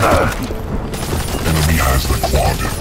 Enemy has the quad.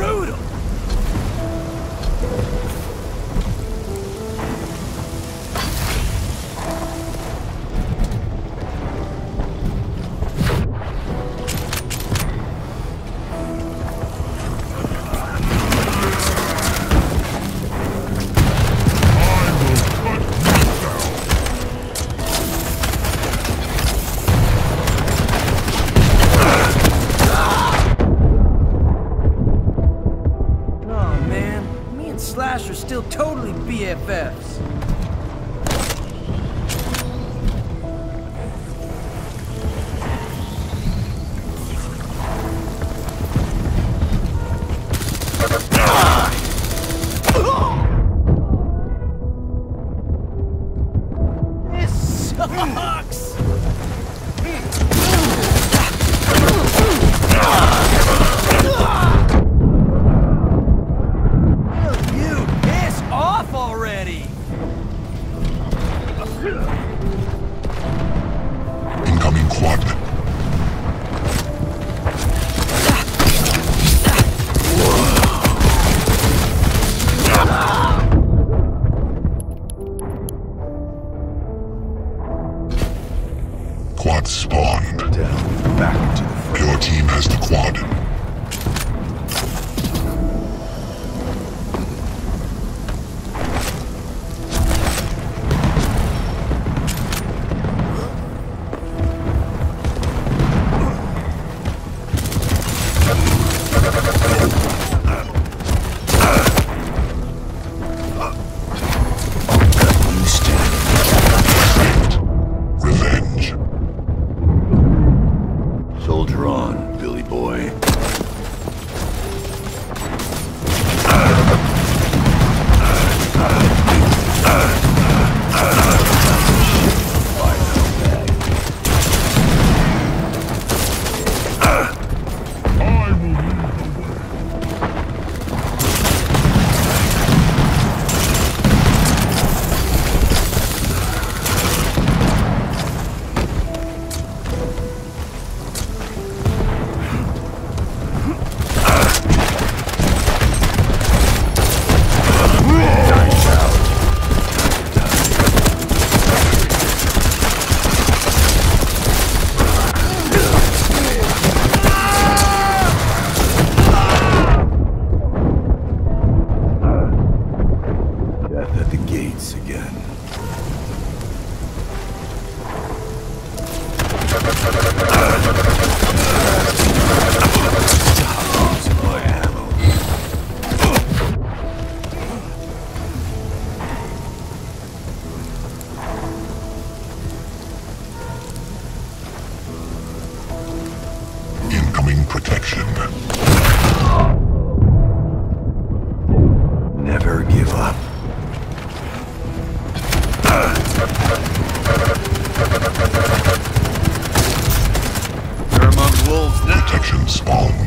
brutal! spawned. Down, back to the front. Your team has the quad. Protection